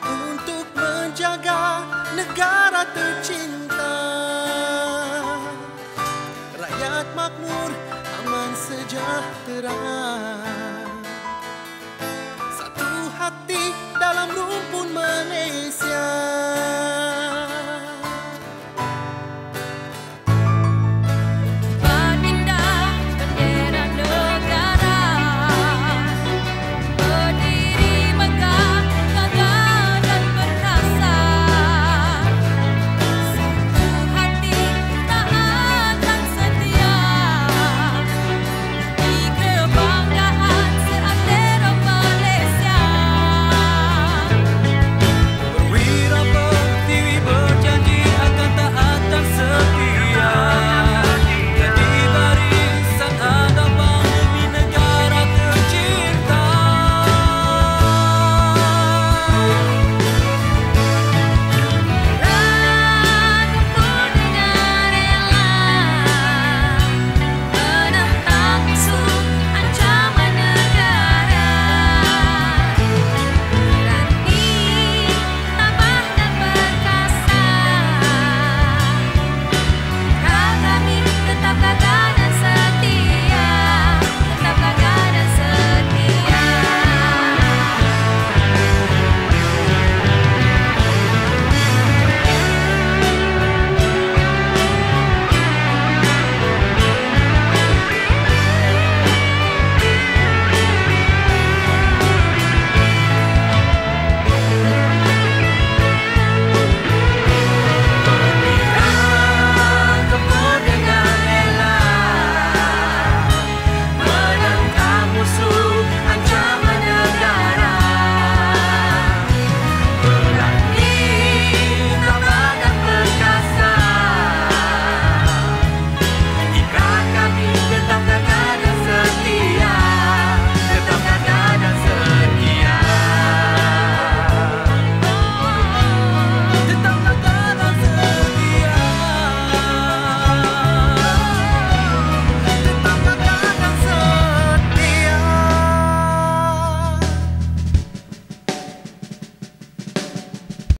Untuk menjaga negara tercinta. Rakyat makmur, aman sejahtera.